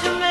Christ